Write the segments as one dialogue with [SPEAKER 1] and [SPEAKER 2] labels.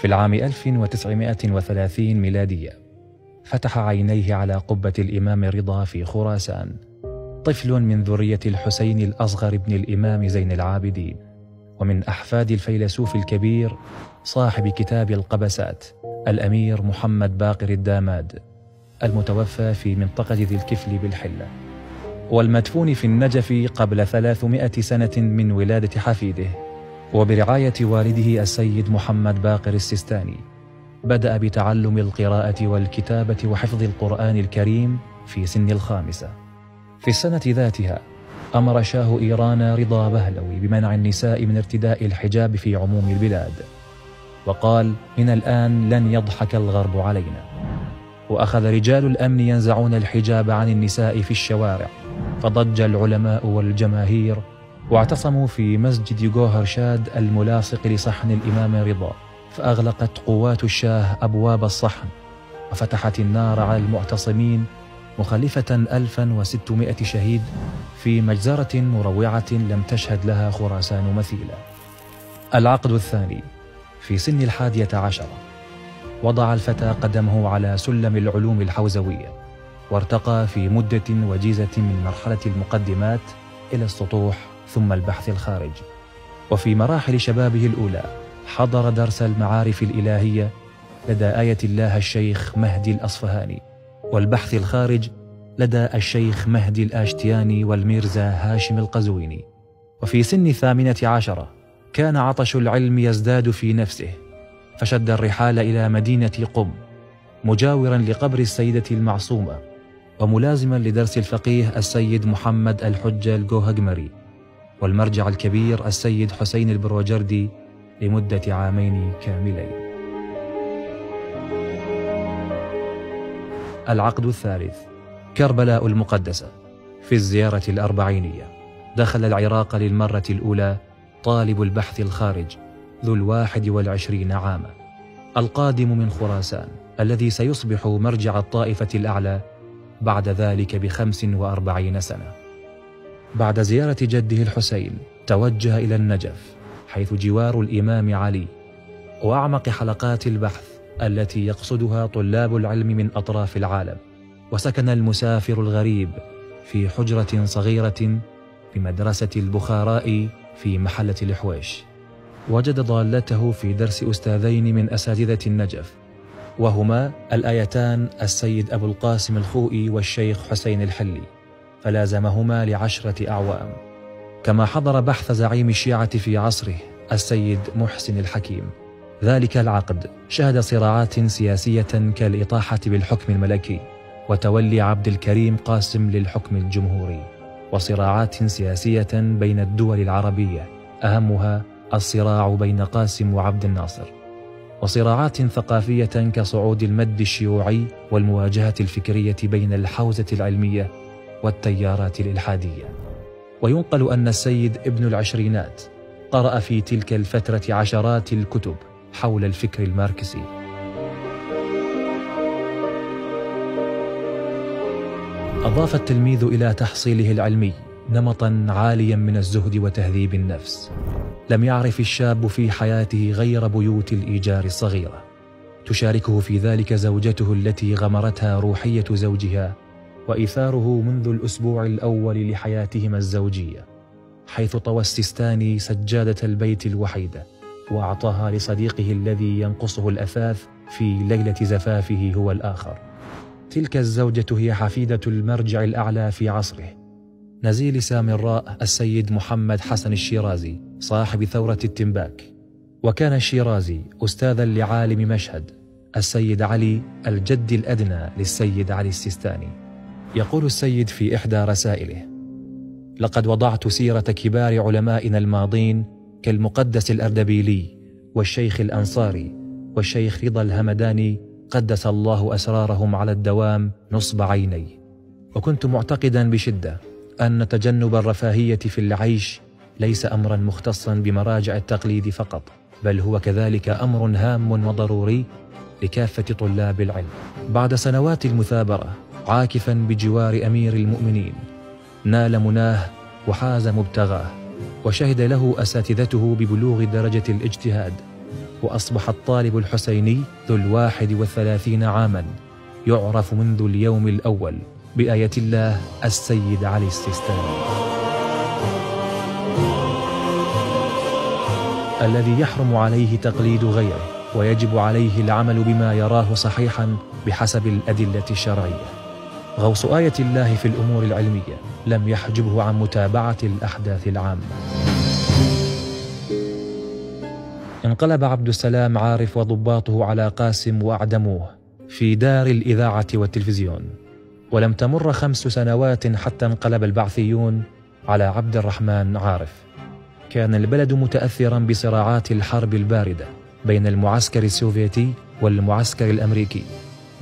[SPEAKER 1] في العام 1930 ميلادية فتح عينيه على قبة الإمام رضا في خراسان طفل من ذرية الحسين الأصغر بن الإمام زين العابدين ومن أحفاد الفيلسوف الكبير صاحب كتاب القبسات الأمير محمد باقر الداماد المتوفى في منطقة ذي الكفل بالحلة. والمدفون في النجف قبل ثلاثمائة سنة من ولادة حفيده وبرعاية والده السيد محمد باقر السيستاني بدأ بتعلم القراءة والكتابة وحفظ القرآن الكريم في سن الخامسة. في السنة ذاتها أمر شاه إيران رضا بهلوي بمنع النساء من ارتداء الحجاب في عموم البلاد وقال من الآن لن يضحك الغرب علينا. وأخذ رجال الأمن ينزعون الحجاب عن النساء في الشوارع فضج العلماء والجماهير واعتصموا في مسجد جوهر شاد الملاصق لصحن الإمام رضا فأغلقت قوات الشاه أبواب الصحن وفتحت النار على المعتصمين مخلفة 1600 شهيد في مجزرة مروعة لم تشهد لها خراسان مثيلا. العقد الثاني في سن الحادية عشرة. وضع الفتى قدمه على سلم العلوم الحوزوية وارتقى في مدة وجيزة من مرحلة المقدمات إلى السطوح ثم البحث الخارجي. وفي مراحل شبابه الأولى حضر درس المعارف الإلهية لدى آية الله الشيخ مهدي الأصفهاني والبحث الخارج لدى الشيخ مهدي الآشتياني والميرزا هاشم القزويني. وفي سن الثامنة عشرة كان عطش العلم يزداد في نفسه فشد الرحال إلى مدينة قم مجاورا لقبر السيدة المعصومة وملازما لدرس الفقيه السيد محمد الحجة الجوهجمري. والمرجع الكبير السيد حسين البروجردي لمدة عامين كاملين. العقد الثالث كربلاء المقدسة في الزيارة الأربعينية. دخل العراق للمرة الأولى طالب البحث الخارج ذو الواحد والعشرين عاما. القادم من خراسان الذي سيصبح مرجع الطائفة الأعلى بعد ذلك بخمس وأربعين سنة. بعد زيارة جده الحسين توجه إلى النجف حيث جوار الإمام علي وأعمق حلقات البحث التي يقصدها طلاب العلم من أطراف العالم. وسكن المسافر الغريب في حجرة صغيرة بمدرسة البخاراء في محلة الحويش. وجد ضالته في درس أستاذين من أساتذة النجف وهما الآيتان السيد أبو القاسم الخوئي والشيخ حسين الحلي. فلازمهما لعشرة أعوام كما حضر بحث زعيم الشيعة في عصره السيد محسن الحكيم. ذلك العقد شهد صراعات سياسية كالإطاحة بالحكم الملكي وتولي عبد الكريم قاسم للحكم الجمهوري. وصراعات سياسية بين الدول العربية أهمها الصراع بين قاسم وعبد الناصر. وصراعات ثقافية كصعود المد الشيوعي والمواجهة الفكرية بين الحوزة العلمية والتيارات الإلحادية. وينقل أن السيد ابن العشرينات قرأ في تلك الفترة عشرات الكتب حول الفكر الماركسي. أضاف التلميذ إلى تحصيله العلمي نمطا عاليا من الزهد وتهذيب النفس. لم يعرف الشاب في حياته غير بيوت الإيجار الصغيرة. تشاركه في ذلك زوجته التي غمرتها روحية زوجها وإيثاره منذ الأسبوع الأول لحياتهما الزوجية حيث طوى السيستاني سجادة البيت الوحيدة وأعطاها لصديقه الذي ينقصه الأثاث في ليلة زفافه هو الآخر. تلك الزوجة هي حفيدة المرجع الأعلى في عصره. نزيل سامراء السيد محمد حسن الشيرازي صاحب ثورة التنباك. وكان الشيرازي أستاذا لعالم مشهد السيد علي الجد الأدنى للسيد علي السيستاني. يقول السيد في إحدى رسائله لقد وضعت سيرة كبار علمائنا الماضين كالمقدس الأردبيلي والشيخ الأنصاري والشيخ رضا الهمداني قدس الله أسرارهم على الدوام نصب عيني. وكنت معتقدا بشدة أن تجنب الرفاهية في العيش ليس أمرا مختصا بمراجع التقليد فقط بل هو كذلك أمر هام وضروري لكافة طلاب العلم. بعد سنوات المثابرة عاكفا بجوار أمير المؤمنين. نال مناه وحاز مبتغاه وشهد له أساتذته ببلوغ درجة الاجتهاد. وأصبح الطالب الحسيني ذو الواحد والثلاثين عاما يعرف منذ اليوم الأول بآية الله السيد علي السيستاني. الذي يحرم عليه تقليد غيره ويجب عليه العمل بما يراه صحيحا بحسب الأدلة الشرعية. غوص آية الله في الأمور العلمية لم يحجبه عن متابعة الأحداث العامة. انقلب عبد السلام عارف وضباطه على قاسم وأعدموه في دار الإذاعة والتلفزيون. ولم تمر خمس سنوات حتى انقلب البعثيون على عبد الرحمن عارف. كان البلد متأثرا بصراعات الحرب الباردة بين المعسكر السوفيتي والمعسكر الأمريكي.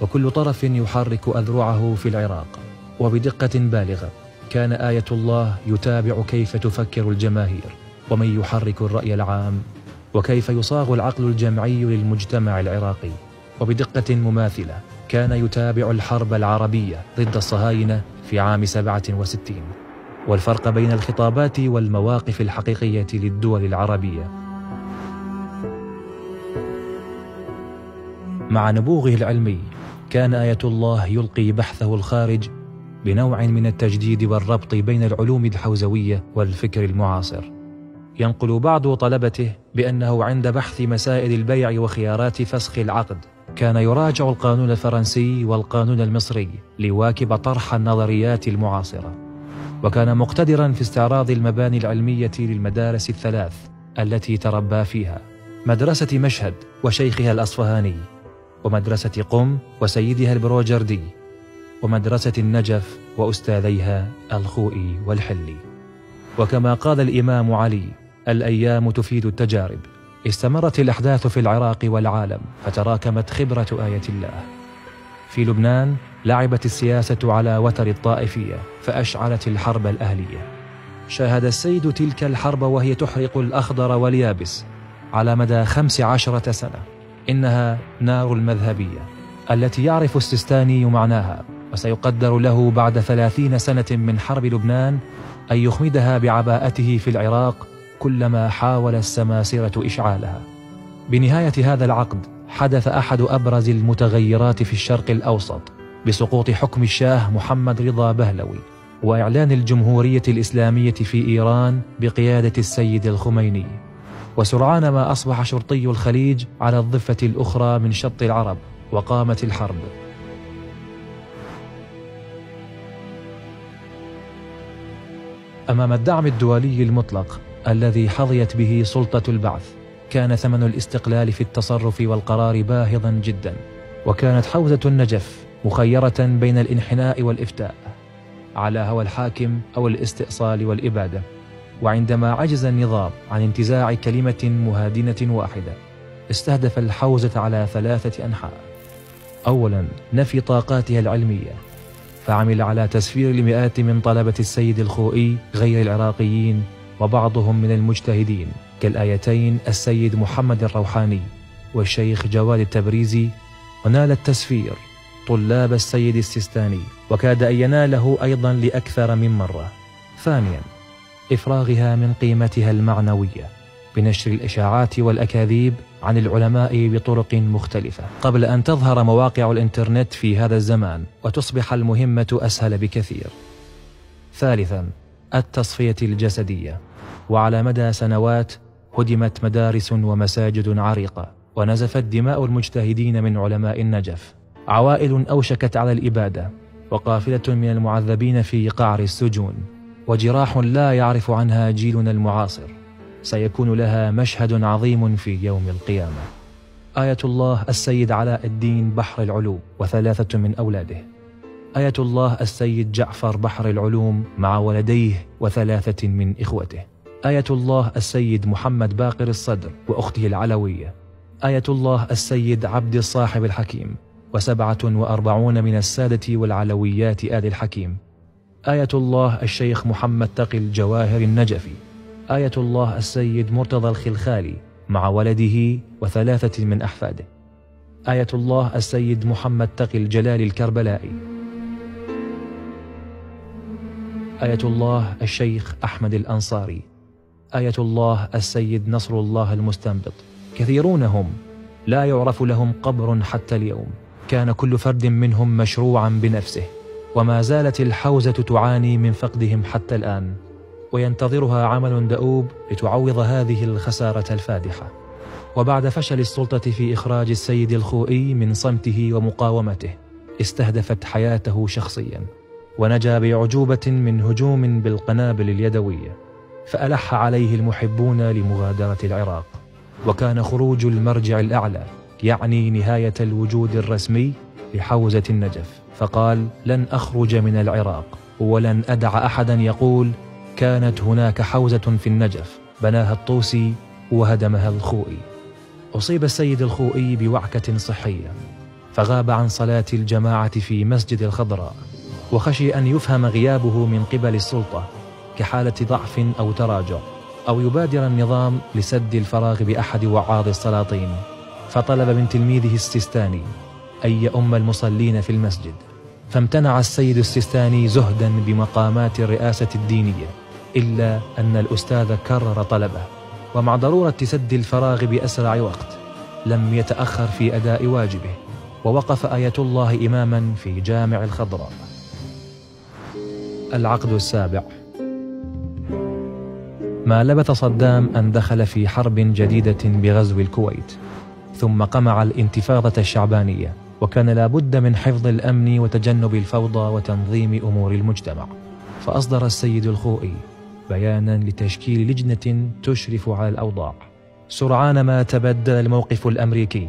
[SPEAKER 1] وكل طرف يحرك أذرعه في العراق. وبدقة بالغة كان آية الله يتابع كيف تفكر الجماهير ومن يحرك الرأي العام وكيف يصاغ العقل الجمعي للمجتمع العراقي. وبدقة مماثلة كان يتابع الحرب العربية ضد الصهاينة في عام 67 والفرق بين الخطابات والمواقف الحقيقية للدول العربية. مع نبوغه العلمي كان آية الله يلقي بحثه الخارج بنوع من التجديد والربط بين العلوم الحوزوية والفكر المعاصر. ينقل بعض طلبته بأنه عند بحث مسائل البيع وخيارات فسخ العقد كان يراجع القانون الفرنسي والقانون المصري ليواكب طرح النظريات المعاصرة. وكان مقتدرا في استعراض المباني العلمية للمدارس الثلاث التي تربى فيها مدرسة مشهد وشيخها الأصفهاني. ومدرسة قم وسيدها البروجردي ومدرسة النجف وأستاذيها الخوئي والحلي. وكما قال الإمام علي الأيام تفيد التجارب. استمرت الأحداث في العراق والعالم فتراكمت خبرة آية الله. في لبنان لعبت السياسة على وتر الطائفية فأشعلت الحرب الأهلية. شاهد السيد تلك الحرب وهي تحرق الأخضر واليابس على مدى خمس عشرة سنة. إنها نار المذهبية التي يعرف السيستاني معناها وسيقدر له بعد ثلاثين سنة من حرب لبنان أن يخمدها بعباءته في العراق كلما حاول السماسرة إشعالها. بنهاية هذا العقد حدث أحد أبرز المتغيرات في الشرق الأوسط بسقوط حكم الشاه محمد رضا بهلوي وإعلان الجمهورية الإسلامية في إيران بقيادة السيد الخميني. وسرعان ما أصبح شرطي الخليج على الضفة الأخرى من شط العرب وقامت الحرب. أمام الدعم الدولي المطلق الذي حظيت به سلطة البعث كان ثمن الاستقلال في التصرف والقرار باهظا جدا وكانت حوزة النجف مخيرة بين الانحناء والإفتاء على هوى الحاكم أو الاستئصال والإبادة. وعندما عجز النظام عن انتزاع كلمة مهادنة واحدة استهدف الحوزة على ثلاثة أنحاء. أولا نفي طاقاتها العلمية فعمل على تسفير المئات من طلبة السيد الخوئي غير العراقيين وبعضهم من المجتهدين كالآيتين السيد محمد الروحاني والشيخ جواد التبريزي. ونال التسفير طلاب السيد السيستاني وكاد أن يناله أيضا لأكثر من مرة. ثانيا إفراغها من قيمتها المعنوية بنشر الإشاعات والأكاذيب عن العلماء بطرق مختلفة. قبل أن تظهر مواقع الإنترنت في هذا الزمان وتصبح المهمة أسهل بكثير. ثالثا التصفية الجسدية. وعلى مدى سنوات هدمت مدارس ومساجد عريقة ونزفت دماء المجتهدين من علماء النجف. عوائل أوشكت على الإبادة وقافلة من المعذبين في قعر السجون. وجراح لا يعرف عنها جيلنا المعاصر. سيكون لها مشهد عظيم في يوم القيامة. آية الله السيد علاء الدين بحر العلوم وثلاثة من أولاده. آية الله السيد جعفر بحر العلوم مع ولديه وثلاثة من إخوته. آية الله السيد محمد باقر الصدر وأخته العلوية. آية الله السيد عبد الصاحب الحكيم وسبعة وأربعون من السادة والعلويات آل الحكيم. آية الله الشيخ محمد تقي الجواهر النجفي. آية الله السيد مرتضى الخلخالي مع ولده وثلاثة من أحفاده. آية الله السيد محمد تقي الجلال الكربلائي. آية الله الشيخ أحمد الأنصاري. آية الله السيد نصر الله المستنبط. كثيرون هم لا يعرف لهم قبر حتى اليوم. كان كل فرد منهم مشروعا بنفسه. وما زالت الحوزة تعاني من فقدهم حتى الآن وينتظرها عمل دؤوب لتعوض هذه الخسارة الفادحة. وبعد فشل السلطة في إخراج السيد الخوئي من صمته ومقاومته استهدفت حياته شخصيا ونجا بعجوبة من هجوم بالقنابل اليدوية فألح عليه المحبون لمغادرة العراق. وكان خروج المرجع الأعلى يعني نهاية الوجود الرسمي لحوزة النجف فقال لن أخرج من العراق. ولن أدع أحدا يقول كانت هناك حوزة في النجف بناها الطوسي وهدمها الخوئي. أصيب السيد الخوئي بوعكة صحية فغاب عن صلاة الجماعة في مسجد الخضراء وخشي أن يفهم غيابه من قبل السلطة كحالة ضعف أو تراجع أو يبادر النظام لسد الفراغ بأحد وعاظ السلاطين. فطلب من تلميذه السيستاني أن يؤم المصلين في المسجد فامتنع السيد السيستاني زهدا بمقامات الرئاسة الدينية إلا أن الأستاذ كرر طلبه ومع ضرورة سد الفراغ بأسرع وقت لم يتأخر في أداء واجبه ووقف آية الله إماما في جامع الخضراء. العقد السابع. ما لبث صدام أن دخل في حرب جديدة بغزو الكويت ثم قمع الانتفاضة الشعبانية. وكان لابد من حفظ الأمن وتجنب الفوضى وتنظيم أمور المجتمع. فأصدر السيد الخوئي بيانا لتشكيل لجنة تشرف على الأوضاع. سرعان ما تبدل الموقف الأمريكي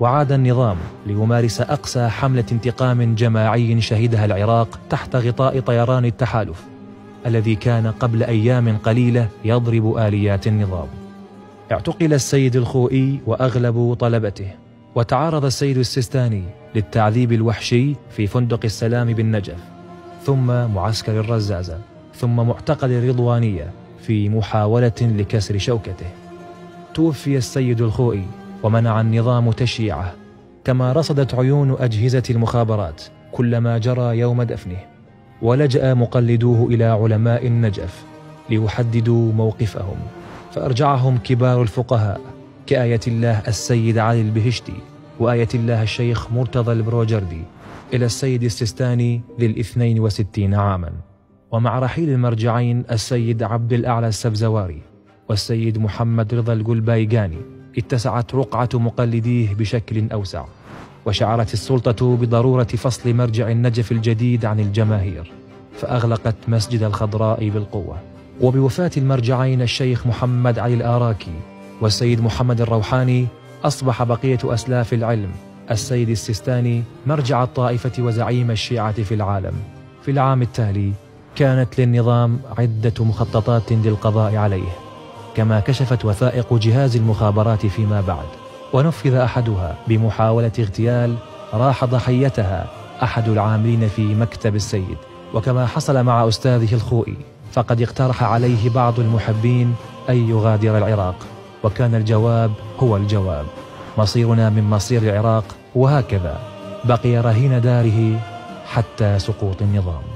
[SPEAKER 1] وعاد النظام ليمارس أقسى حملة انتقام جماعي شهدها العراق تحت غطاء طيران التحالف الذي كان قبل أيام قليلة يضرب آليات النظام. اعتقل السيد الخوئي وأغلب طلبته. وتعرض السيد السيستاني للتعذيب الوحشي في فندق السلام بالنجف ثم معسكر الرزازة ثم معتقل الرضوانية في محاولة لكسر شوكته. توفي السيد الخوئي ومنع النظام تشييعه كما رصدت عيون أجهزة المخابرات كل ما جرى يوم دفنه ولجأ مقلدوه إلى علماء النجف ليحددوا موقفهم فأرجعهم كبار الفقهاء كآية الله السيد علي البهشتي وآية الله الشيخ مرتضى البروجردي إلى السيد السيستاني ذي الاثنين وستين عاما. ومع رحيل المرجعين السيد عبد الأعلى السبزواري والسيد محمد رضا القلبايقاني اتسعت رقعة مقلديه بشكل أوسع. وشعرت السلطة بضرورة فصل مرجع النجف الجديد عن الجماهير فأغلقت مسجد الخضراء بالقوة. وبوفاة المرجعين الشيخ محمد علي الآراكي والسيد محمد الروحاني أصبح بقية أسلاف العلم. السيد السيستاني مرجع الطائفة وزعيم الشيعة في العالم. في العام التالي كانت للنظام عدة مخططات للقضاء عليه كما كشفت وثائق جهاز المخابرات فيما بعد. ونفذ أحدها بمحاولة اغتيال راح ضحيتها أحد العاملين في مكتب السيد. وكما حصل مع أستاذه الخوئي فقد اقترح عليه بعض المحبين أن يغادر العراق. وكان الجواب هو الجواب. مصيرنا من مصير العراق وهكذا. بقي رهين داره حتى سقوط النظام.